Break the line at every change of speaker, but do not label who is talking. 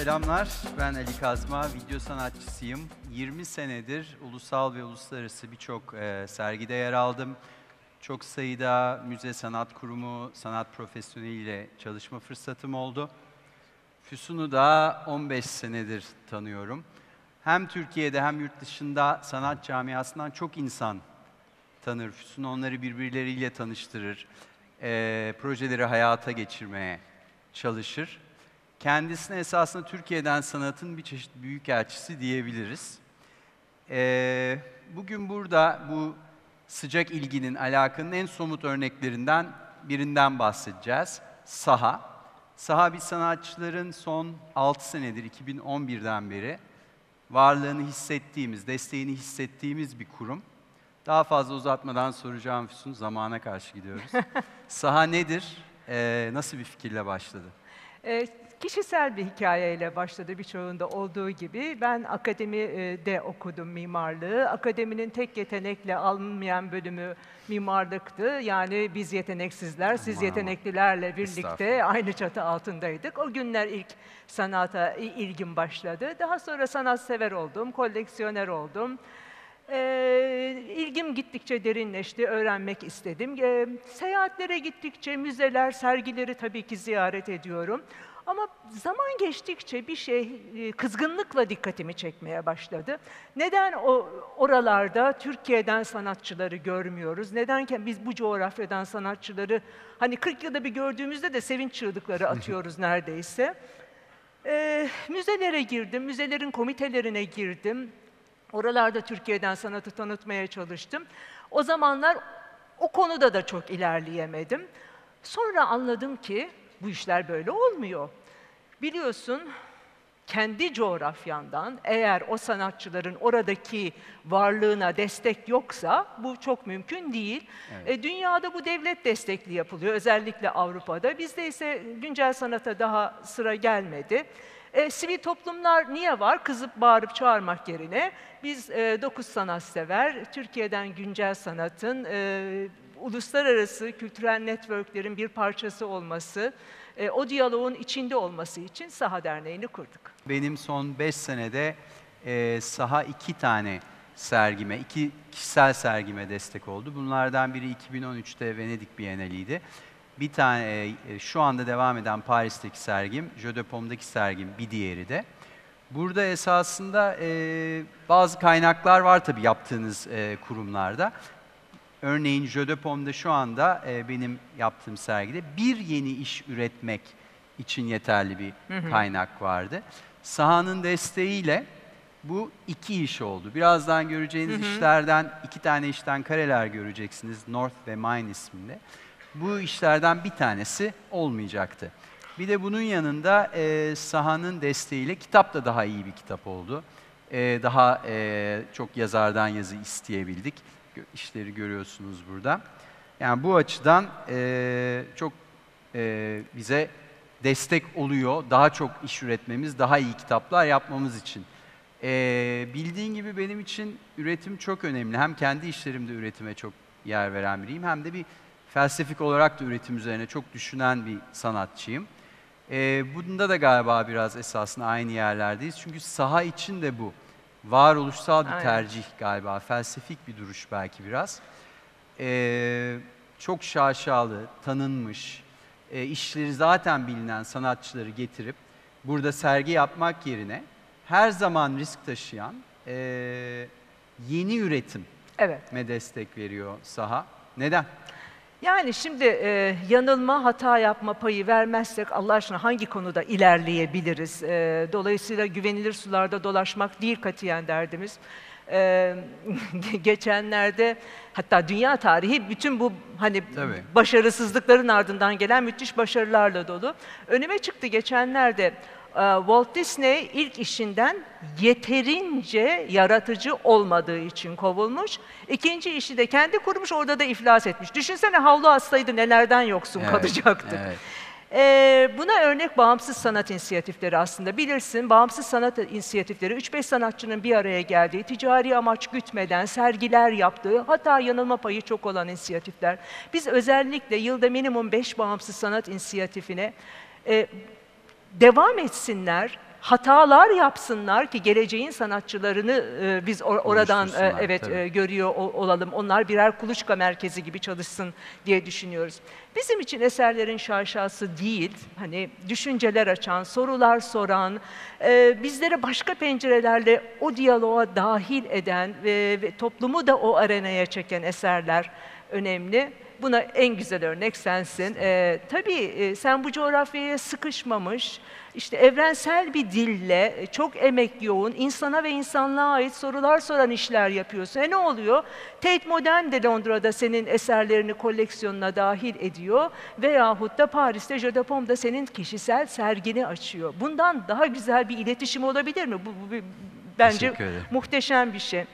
Selamlar, ben Ali Kazma, video sanatçısıyım. 20 senedir ulusal ve uluslararası birçok e, sergide yer aldım. Çok sayıda müze, sanat kurumu, sanat profesyoneliyle çalışma fırsatım oldu. Füsun'u da 15 senedir tanıyorum. Hem Türkiye'de hem yurt dışında sanat camiasından çok insan tanır Füsun. Onları birbirleriyle tanıştırır, e, projeleri hayata geçirmeye çalışır. Kendisine esasında Türkiye'den sanatın bir çeşit büyükelçisi diyebiliriz. Ee, bugün burada bu sıcak ilginin, alakanın en somut örneklerinden birinden bahsedeceğiz. Saha. Saha biz sanatçıların son 6 senedir, 2011'den beri varlığını hissettiğimiz, desteğini hissettiğimiz bir kurum. Daha fazla uzatmadan soracağım Füsun, zamana karşı gidiyoruz. Saha nedir? Ee, nasıl bir fikirle başladı?
E, kişisel bir hikayeyle başladı birçoğunda olduğu gibi. Ben akademide okudum mimarlığı. Akademinin tek yetenekle alınmayan bölümü mimarlıktı. Yani biz yeteneksizler, siz
Aman.
yeteneklilerle birlikte aynı çatı altındaydık. O günler ilk sanata ilgim başladı. Daha sonra sanatsever oldum, koleksiyoner oldum. Ee, ilgim gittikçe derinleşti, öğrenmek istedim. Ee, seyahatlere gittikçe müzeler, sergileri tabii ki ziyaret ediyorum. Ama zaman geçtikçe bir şey e, kızgınlıkla dikkatimi çekmeye başladı. Neden o oralarda Türkiye'den sanatçıları görmüyoruz? Neden ki biz bu coğrafyadan sanatçıları hani 40 yılda bir gördüğümüzde de sevinç çığlıkları atıyoruz neredeyse. Ee, müzelere girdim, müzelerin komitelerine girdim. Oralarda Türkiye'den sanatı tanıtmaya çalıştım. O zamanlar o konuda da çok ilerleyemedim. Sonra anladım ki bu işler böyle olmuyor. Biliyorsun kendi coğrafyandan eğer o sanatçıların oradaki varlığına destek yoksa bu çok mümkün değil. E, dünyada bu devlet destekli yapılıyor özellikle Avrupa'da. Bizde ise güncel sanata daha sıra gelmedi. E, sivil toplumlar niye var? Kızıp bağırıp çağırmak yerine biz e, dokuz sanatsever, Türkiye'den güncel sanatın e, uluslararası kültürel networklerin bir parçası olması, e, o diyaloğun içinde olması için Saha Derneği'ni kurduk.
Benim son 5 senede e, saha iki tane sergime, iki kişisel sergime destek oldu. Bunlardan biri 2013'te Venedik Bienaliydi. Bir tane e, şu anda devam eden Paris'teki sergim, Jeux de Paume'daki sergim bir diğeri de. Burada esasında e, bazı kaynaklar var tabii yaptığınız e, kurumlarda. Örneğin Jeux de Paume'da şu anda e, benim yaptığım sergide bir yeni iş üretmek için yeterli bir kaynak vardı. Sahanın desteğiyle bu iki iş oldu. Birazdan göreceğiniz işlerden iki tane işten kareler göreceksiniz North ve Mine isminde. Bu işlerden bir tanesi olmayacaktı. Bir de bunun yanında e, sahanın desteğiyle kitap da daha iyi bir kitap oldu. E, daha e, çok yazardan yazı isteyebildik. İşleri görüyorsunuz burada. Yani bu açıdan e, çok e, bize destek oluyor. Daha çok iş üretmemiz, daha iyi kitaplar yapmamız için. E, bildiğin gibi benim için üretim çok önemli. Hem kendi işlerimde üretime çok yer veren biriyim hem de bir felsefik olarak da üretim üzerine çok düşünen bir sanatçıyım. E, bunda da galiba biraz esasında aynı yerlerdeyiz. Çünkü saha için de bu varoluşsal bir
Aynen.
tercih galiba. Felsefik bir duruş belki biraz. E, çok şaşalı, tanınmış, e, işleri zaten bilinen sanatçıları getirip burada sergi yapmak yerine her zaman risk taşıyan e, yeni üretime
Evet.
destek veriyor saha. Neden?
Yani şimdi e, yanılma, hata yapma payı vermezsek Allah aşkına hangi konuda ilerleyebiliriz? E, dolayısıyla güvenilir sularda dolaşmak değil katiyen derdimiz. E, geçenlerde hatta dünya tarihi bütün bu hani
Tabii.
başarısızlıkların ardından gelen müthiş başarılarla dolu. Önüme çıktı geçenlerde Walt Disney ilk işinden yeterince yaratıcı olmadığı için kovulmuş. İkinci işi de kendi kurmuş, orada da iflas etmiş. Düşünsene havlu hastaydı nelerden yoksun
Evet,
kalacaktık.
evet.
Ee, buna örnek bağımsız sanat inisiyatifleri aslında. Bilirsin bağımsız sanat inisiyatifleri 3-5 sanatçının bir araya geldiği, ticari amaç gütmeden sergiler yaptığı, hatta yanılma payı çok olan inisiyatifler. Biz özellikle yılda minimum 5 bağımsız sanat inisiyatifine e, devam etsinler, hatalar yapsınlar ki geleceğin sanatçılarını e, biz or- oradan e, evet
tabii.
e, görüyor ol- olalım. Onlar birer kuluçka merkezi gibi çalışsın diye düşünüyoruz. Bizim için eserlerin şaşası değil, hani düşünceler açan, sorular soran, e, bizlere başka pencerelerle o diyaloğa dahil eden ve, ve toplumu da o arenaya çeken eserler önemli. Buna en güzel örnek sensin. Ee, tabii e, sen bu coğrafyaya sıkışmamış, işte evrensel bir dille, e, çok emek yoğun, insana ve insanlığa ait sorular soran işler yapıyorsun. E ne oluyor? Tate Modern de Londra'da senin eserlerini koleksiyonuna dahil ediyor veyahut da Paris'te Paume da senin kişisel sergini açıyor. Bundan daha güzel bir iletişim olabilir mi? Bu, bu bir- bence muhteşem bir şey.